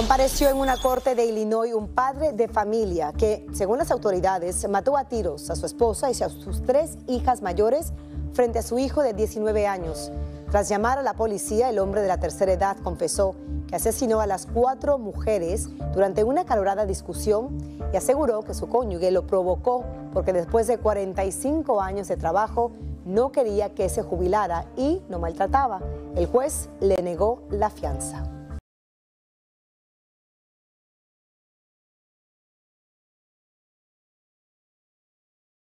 Compareció en una corte de Illinois un padre de familia que, según las autoridades, mató a tiros a su esposa y a sus tres hijas mayores frente a su hijo de 19 años. Tras llamar a la policía, el hombre de la tercera edad confesó que asesinó a las cuatro mujeres durante una calorada discusión y aseguró que su cónyuge lo provocó porque después de 45 años de trabajo no quería que se jubilara y no maltrataba. El juez le negó la fianza.